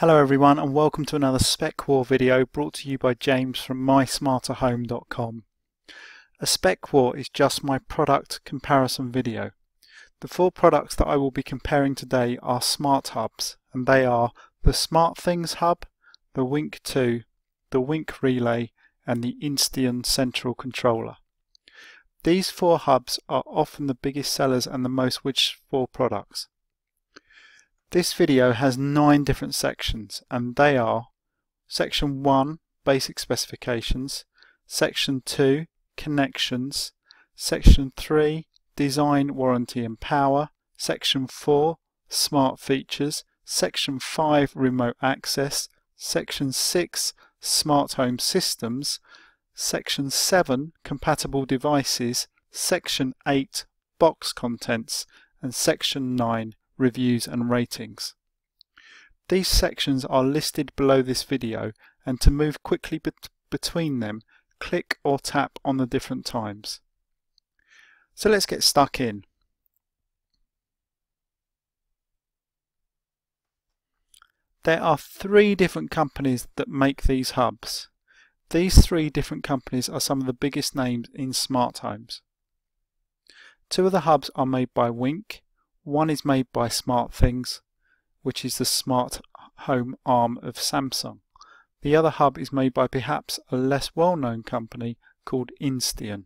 Hello everyone and welcome to another Spec War video brought to you by James from mysmartahome.com. A Spec War is just my product comparison video. The four products that I will be comparing today are smart hubs and they are the SmartThings Hub, the Wink 2, the Wink Relay and the Insteon Central Controller. These four hubs are often the biggest sellers and the most wished for products. This video has nine different sections and they are Section 1 Basic Specifications, Section 2 Connections, Section 3 Design, Warranty and Power, Section 4 Smart Features, Section 5 Remote Access, Section 6 Smart Home Systems, Section 7 Compatible Devices, Section 8 Box Contents and Section 9 reviews and ratings. These sections are listed below this video and to move quickly bet between them click or tap on the different times. So let's get stuck in. There are three different companies that make these hubs. These three different companies are some of the biggest names in smart homes. Two of the hubs are made by Wink one is made by SmartThings, which is the smart home arm of Samsung. The other hub is made by perhaps a less well-known company called Insteon.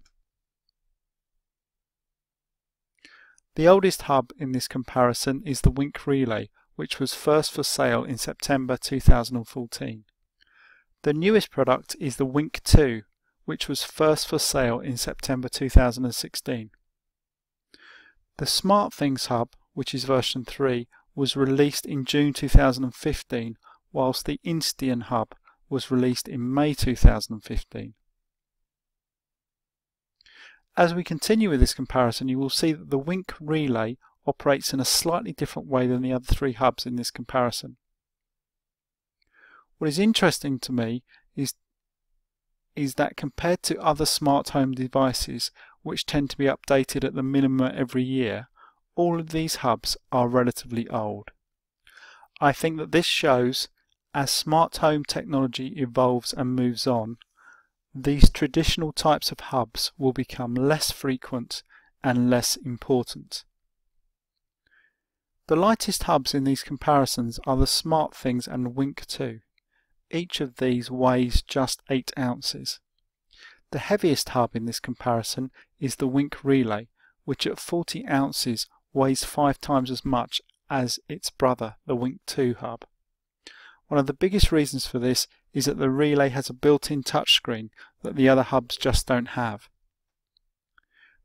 The oldest hub in this comparison is the Wink Relay, which was first for sale in September 2014. The newest product is the Wink 2, which was first for sale in September 2016. The SmartThings Hub, which is version 3, was released in June 2015, whilst the Insteon Hub was released in May 2015. As we continue with this comparison, you will see that the Wink Relay operates in a slightly different way than the other three hubs in this comparison. What is interesting to me is, is that compared to other smart home devices, which tend to be updated at the minimum every year, all of these hubs are relatively old. I think that this shows as smart home technology evolves and moves on, these traditional types of hubs will become less frequent and less important. The lightest hubs in these comparisons are the SmartThings and Wink 2. Each of these weighs just 8 ounces. The heaviest hub in this comparison is the Wink Relay, which at 40 ounces weighs five times as much as its brother, the Wink 2 hub. One of the biggest reasons for this is that the relay has a built-in touchscreen that the other hubs just don't have.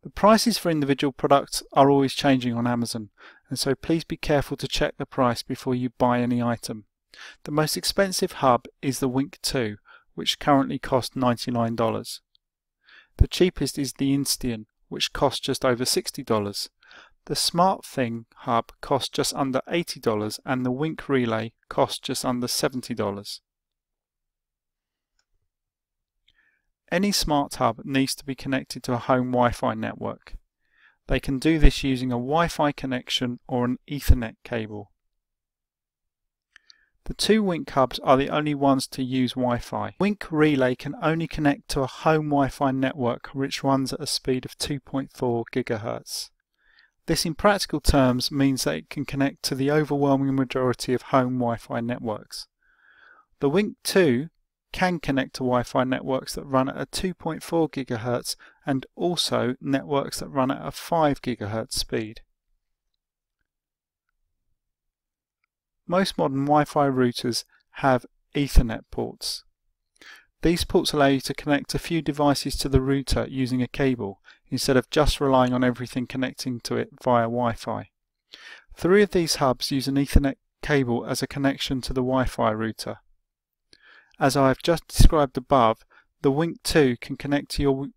The prices for individual products are always changing on Amazon, and so please be careful to check the price before you buy any item. The most expensive hub is the Wink 2, which currently costs $99. The cheapest is the Insteon, which costs just over $60. The SmartThing hub costs just under $80 and the Wink Relay costs just under $70. Any smart hub needs to be connected to a home Wi-Fi network. They can do this using a Wi-Fi connection or an Ethernet cable. The two Wink hubs are the only ones to use Wi-Fi. Wink Relay can only connect to a home Wi-Fi network which runs at a speed of 2.4 GHz. This in practical terms means that it can connect to the overwhelming majority of home Wi-Fi networks. The Wink 2 can connect to Wi-Fi networks that run at a 2.4 GHz and also networks that run at a 5 GHz speed. Most modern Wi-Fi routers have Ethernet ports. These ports allow you to connect a few devices to the router using a cable instead of just relying on everything connecting to it via Wi-Fi. Three of these hubs use an Ethernet cable as a connection to the Wi-Fi router. As I have just described above, the Wink 2 can connect to your,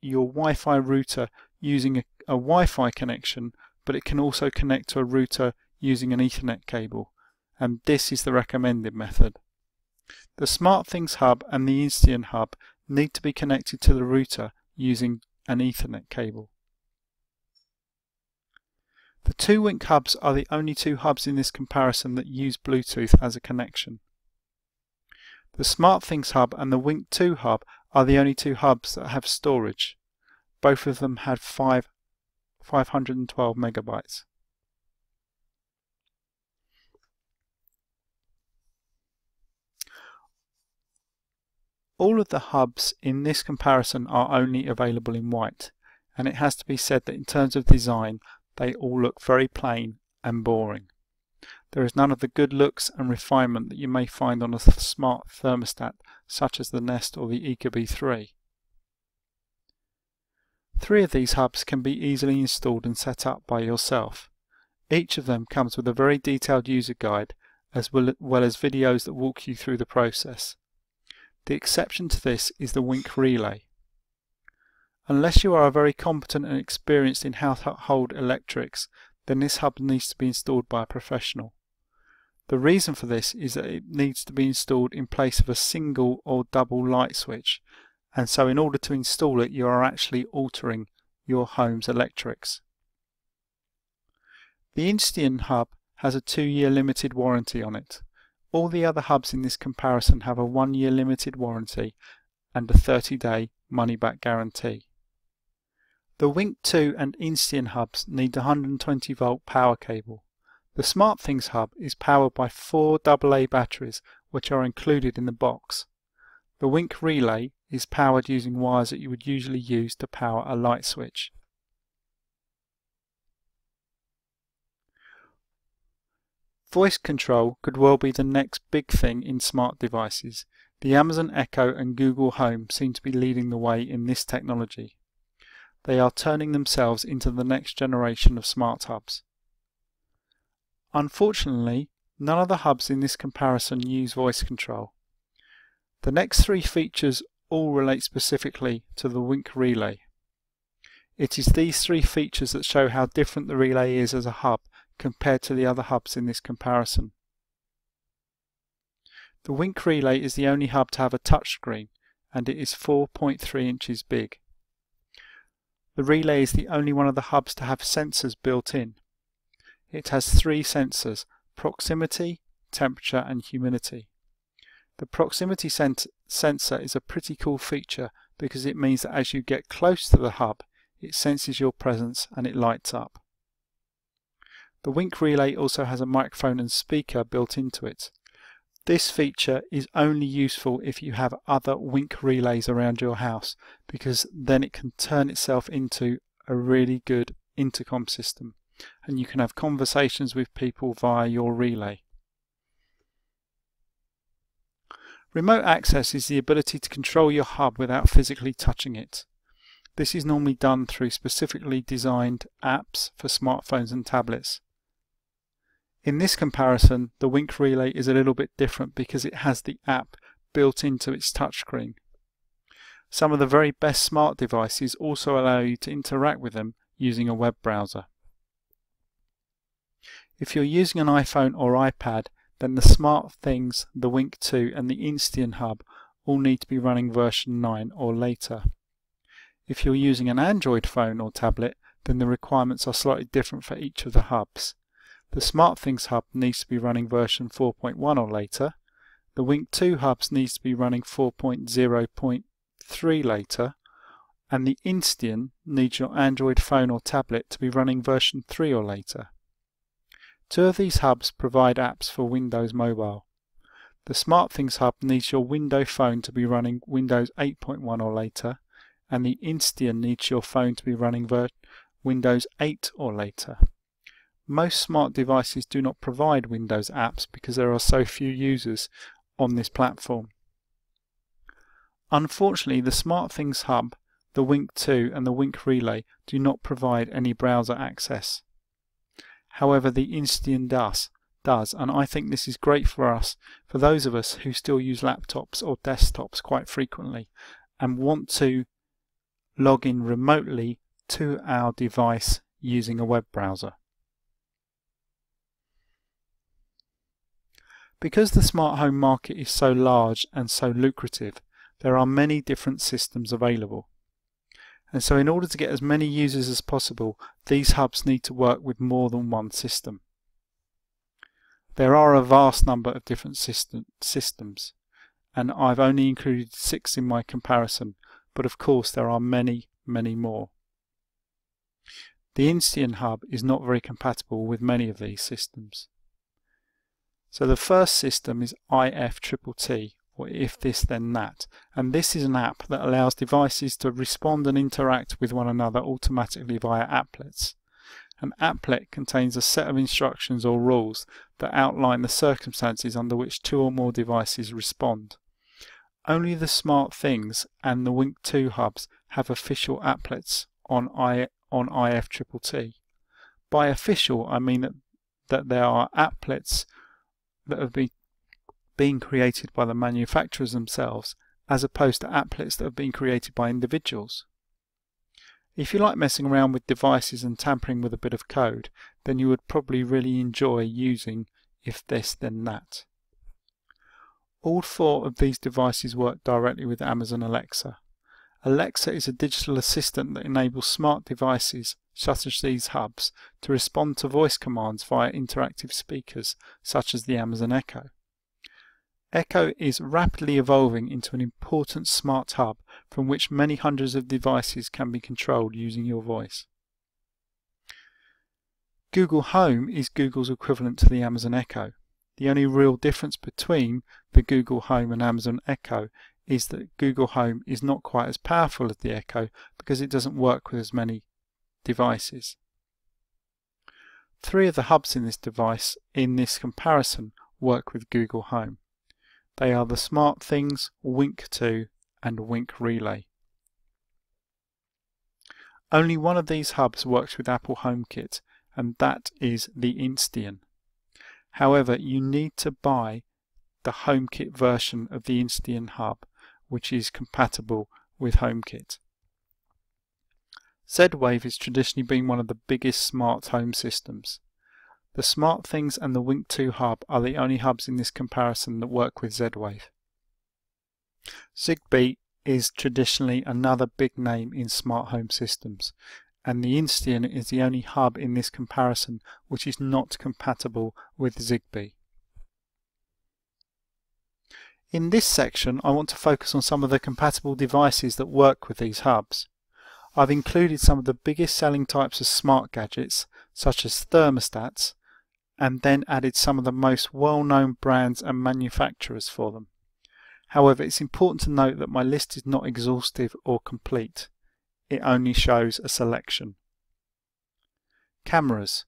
your Wi-Fi router using a, a Wi-Fi connection, but it can also connect to a router using an Ethernet cable, and this is the recommended method. The SmartThings hub and the Insteon hub need to be connected to the router using an Ethernet cable. The two Wink hubs are the only two hubs in this comparison that use Bluetooth as a connection. The SmartThings hub and the Wink 2 hub are the only two hubs that have storage. Both of them had 5, 512 megabytes. All of the hubs in this comparison are only available in white, and it has to be said that in terms of design, they all look very plain and boring. There is none of the good looks and refinement that you may find on a smart thermostat such as the Nest or the Ecobee 3. Three of these hubs can be easily installed and set up by yourself. Each of them comes with a very detailed user guide as well, as videos that walk you through the process. The exception to this is the Wink Relay. Unless you are very competent and experienced in household electrics, then this hub needs to be installed by a professional. The reason for this is that it needs to be installed in place of a single or double light switch, and so in order to install it you are actually altering your home's electrics. The Insteon hub has a two-year limited warranty on it. All the other hubs in this comparison have a one year limited warranty and a 30 day money back guarantee. The Wink 2 and Insteon hubs need 120 volt power cable. The SmartThings hub is powered by four AA batteries which are included in the box. The Wink relay is powered using wires that you would usually use to power a light switch. Voice control could well be the next big thing in smart devices. The Amazon Echo and Google Home seem to be leading the way in this technology. They are turning themselves into the next generation of smart hubs. Unfortunately, none of the hubs in this comparison use voice control. The next three features all relate specifically to the Wink relay. It is these three features that show how different the relay is as a hub compared to the other hubs in this comparison. The Wink Relay is the only hub to have a touchscreen and it is 4.3 inches big. The relay is the only one of the hubs to have sensors built in. It has three sensors, proximity, temperature and humidity. The proximity sensor is a pretty cool feature because it means that as you get close to the hub, it senses your presence and it lights up. The Wink relay also has a microphone and speaker built into it. This feature is only useful if you have other Wink relays around your house because then it can turn itself into a really good intercom system and you can have conversations with people via your relay. Remote access is the ability to control your hub without physically touching it. This is normally done through specifically designed apps for smartphones and tablets. In this comparison, the Wink Relay is a little bit different because it has the app built into its touchscreen. Some of the very best smart devices also allow you to interact with them using a web browser. If you're using an iPhone or iPad, then the SmartThings, the Wink 2 and the Insteon Hub all need to be running version 9 or later. If you're using an Android phone or tablet, then the requirements are slightly different for each of the hubs. The SmartThings hub needs to be running version 4.1 or later. The Wink 2 hubs needs to be running 4.0.3 later. And the Insteon needs your Android phone or tablet to be running version 3 or later. Two of these hubs provide apps for Windows Mobile. The SmartThings hub needs your Windows phone to be running Windows 8.1 or later, and the Insteon needs your phone to be running Windows 8 or later. Most smart devices do not provide Windows apps because there are so few users on this platform. Unfortunately, the SmartThings Hub, the Wink 2 and the Wink Relay do not provide any browser access. However, the Insteon does, does, and I think this is great for us, for those of us who still use laptops or desktops quite frequently and want to log in remotely to our device using a web browser. Because the smart home market is so large and so lucrative, there are many different systems available. And so in order to get as many users as possible, these hubs need to work with more than one system. There are a vast number of different system, systems, and I've only included six in my comparison, but of course there are many, many more. The Insteon hub is not very compatible with many of these systems. So the first system is IFTTT, or if this then that, and this is an app that allows devices to respond and interact with one another automatically via applets. An applet contains a set of instructions or rules that outline the circumstances under which two or more devices respond. Only the Smart Things and the Wink 2 hubs have official applets on, I, on IFTTT. By official, I mean that, that there are applets that have been, been created by the manufacturers themselves as opposed to applets that have been created by individuals. If you like messing around with devices and tampering with a bit of code, then you would probably really enjoy using if this then that. All four of these devices work directly with Amazon Alexa. Alexa is a digital assistant that enables smart devices, such as these hubs, to respond to voice commands via interactive speakers, such as the Amazon Echo. Echo is rapidly evolving into an important smart hub from which many hundreds of devices can be controlled using your voice. Google Home is Google's equivalent to the Amazon Echo. The only real difference between the Google Home and Amazon Echo is that Google Home is not quite as powerful as the Echo because it doesn't work with as many devices. Three of the hubs in this device in this comparison work with Google Home. They are the SmartThings, Wink 2 and Wink Relay. Only one of these hubs works with Apple HomeKit and that is the Insteon. However, you need to buy the HomeKit version of the Insteon hub which is compatible with HomeKit. Z-Wave has traditionally been one of the biggest smart home systems. The SmartThings and the Wink 2 hub are the only hubs in this comparison that work with Z-Wave. Zigbee is traditionally another big name in smart home systems, and the Insteon is the only hub in this comparison which is not compatible with Zigbee. In this section I want to focus on some of the compatible devices that work with these hubs. I've included some of the biggest selling types of smart gadgets such as thermostats and then added some of the most well-known brands and manufacturers for them. However, it's important to note that my list is not exhaustive or complete. It only shows a selection. Cameras.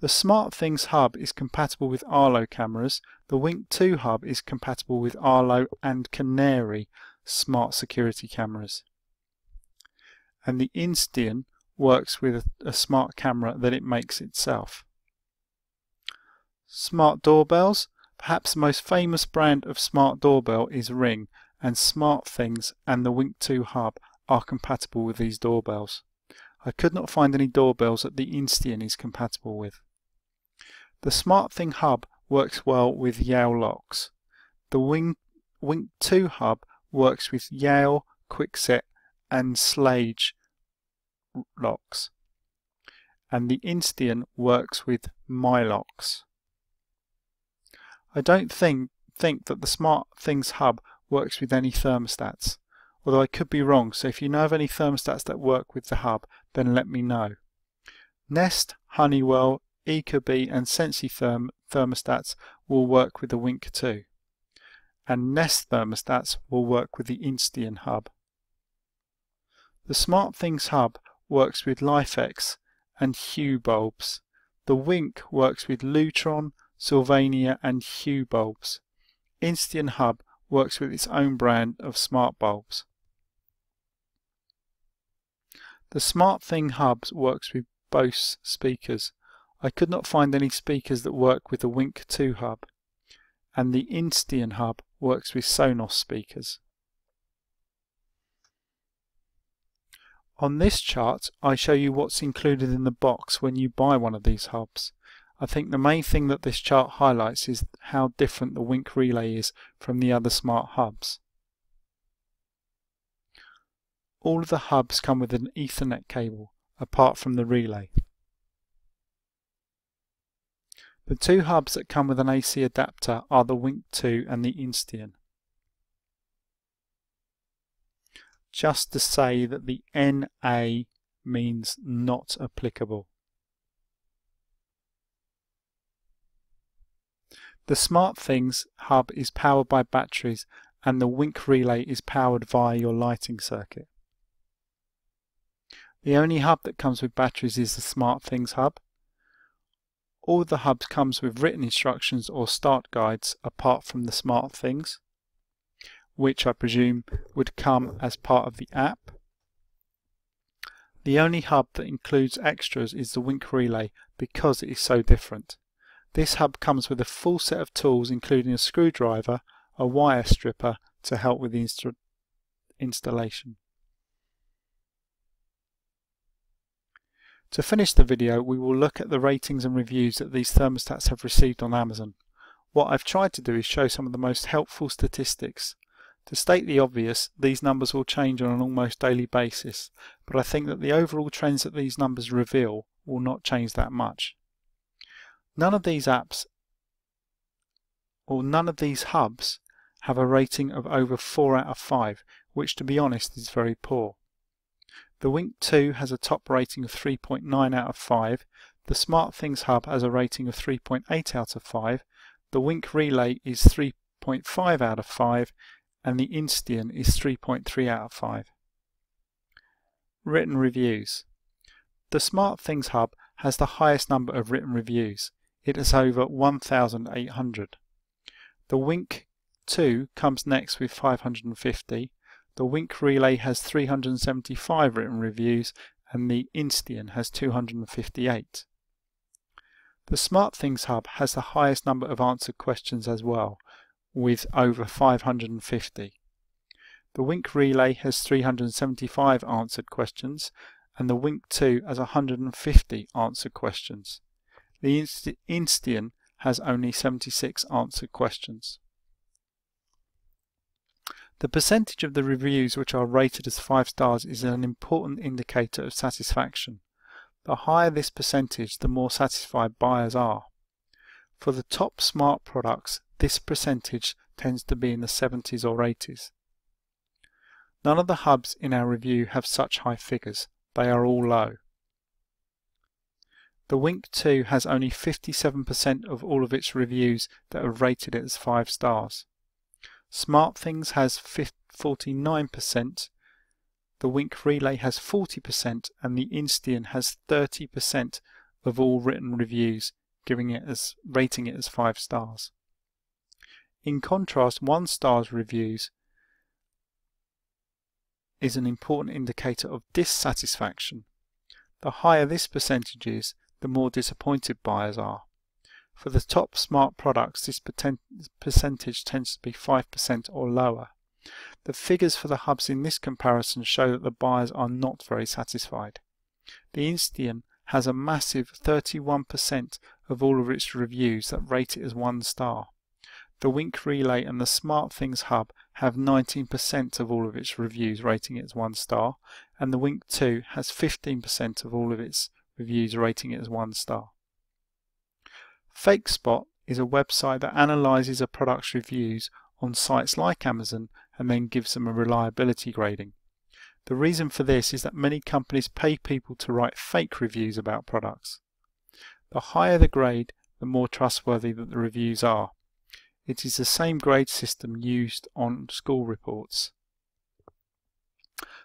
The SmartThings hub is compatible with Arlo cameras. The Wink 2 hub is compatible with Arlo and Canary smart security cameras. And the Insteon works with a smart camera that it makes itself. Smart doorbells. Perhaps the most famous brand of smart doorbell is Ring, and SmartThings and the Wink 2 hub are compatible with these doorbells. I could not find any doorbells that the Insteon is compatible with. The SmartThing hub works well with Yale locks. The Wink, Wink 2 hub works with Yale, Kwikset and Schlage locks. And the Insteon works with MyLocks. I don't think, think that the SmartThings hub works with any thermostats, although I could be wrong, so if you know of any thermostats that work with the hub, then let me know. Nest, Honeywell, Ecobee and SensiTherm thermostats will work with the Wink 2, and Nest thermostats will work with the Insteon hub. The SmartThings hub works with LIFX and Hue bulbs. The Wink works with Lutron, Sylvania and Hue bulbs. Insteon Hub works with its own brand of smart bulbs. The SmartThing Hub works with Bose speakers. I could not find any speakers that work with the Wink 2 hub. And the Insteon Hub works with Sonos speakers. On this chart I show you what's included in the box when you buy one of these hubs. I think the main thing that this chart highlights is how different the Wink Relay is from the other smart hubs. all of the hubs come with an Ethernet cable, apart from the relay. The two hubs that come with an AC adapter are the Wink 2 and the Insteon. Just to say that the NA means not applicable. The SmartThings hub is powered by batteries and the Wink relay is powered via your lighting circuit. The only hub that comes with batteries is the SmartThings hub. All the hubs comes with written instructions or start guides apart from the SmartThings, which I presume would come as part of the app. The only hub that includes extras is the Wink relay because it is so different. This hub comes with a full set of tools including a screwdriver, a wire stripper to help with the installation. To finish the video we will look at the ratings and reviews that these thermostats have received on Amazon. What I've tried to do is show some of the most helpful statistics. To state the obvious, these numbers will change on an almost daily basis, but I think that the overall trends that these numbers reveal will not change that much. None of these apps or none of these hubs have a rating of over 4 out of 5, which to be honest is very poor. The Wink 2 has a top rating of 3.9 out of 5, the SmartThings Hub has a rating of 3.8 out of 5, the Wink Relay is 3.5 out of 5, and the Insteon is 3.3 out of 5. Written reviews. The SmartThings Hub has the highest number of written reviews. It has over 1,800. The Wink 2 comes next with 550. The Wink Relay has 375 written reviews and the Insteon has 258. The SmartThings Hub has the highest number of answered questions as well, with over 550. The Wink Relay has 375 answered questions and the Wink 2 has 150 answered questions. The Insteon has only 76 answered questions. The percentage of the reviews which are rated as 5 stars is an important indicator of satisfaction. The higher this percentage, the more satisfied buyers are. For the top smart products, this percentage tends to be in the 70s or 80s. None of the hubs in our review have such high figures, they are all low. The Wink 2 has only 57% of all of its reviews that have rated it as 5 stars. SmartThings has 49%, the Wink Relay has 40% and the Insteon has 30% of all written reviews giving it as rating it as 5 stars. In contrast, 1 stars reviews is an important indicator of dissatisfaction. The higher this percentage is, the more disappointed buyers are. For the top smart products, this percentage tends to be 5% or lower. The figures for the hubs in this comparison show that the buyers are not very satisfied. The Insteon has a massive 31% of all of its reviews that rate it as one star. The Wink Relay and the SmartThings Hub have 19% of all of its reviews rating it as one star, and the Wink 2 has 15% of all of its reviews rating it as one star. FakeSpot is a website that analyzes a product's reviews on sites like Amazon and then gives them a reliability grading. The reason for this is that many companies pay people to write fake reviews about products. The higher the grade, the more trustworthy that the reviews are. It is the same grade system used on school reports.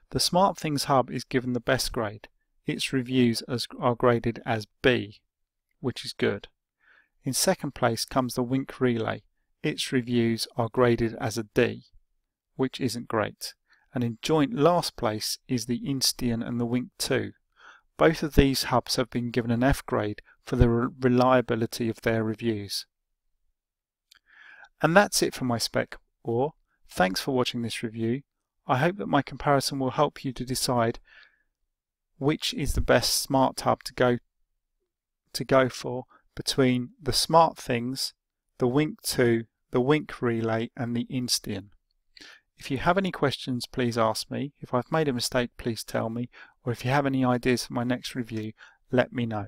The SmartThings Hub is given the best grade, its reviews are graded as B, which is good. In second place comes the Wink Relay. Its reviews are graded as a D, which isn't great. And in joint last place is the Insteon and the Wink 2. Both of these hubs have been given an F grade for the reliability of their reviews. And that's it for my spec war Thanks for watching this review. I hope that my comparison will help you to decide which is the best smart hub to go to go for between the SmartThings, the Wink 2, the Wink Relay and the Insteon. If you have any questions, please ask me. If I've made a mistake, please tell me. Or if you have any ideas for my next review, let me know.